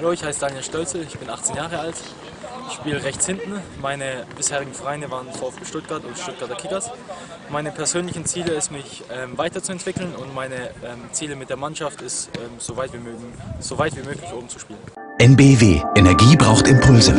Hallo, ich heiße Daniel Stölze, ich bin 18 Jahre alt. Ich spiele rechts hinten. Meine bisherigen Vereine waren VfB Stuttgart und Stuttgarter Kickers. Meine persönlichen Ziele ist, mich ähm, weiterzuentwickeln und meine ähm, Ziele mit der Mannschaft ist, ähm, so, weit wie möglich, so weit wie möglich oben zu spielen. NBW. Energie braucht Impulse.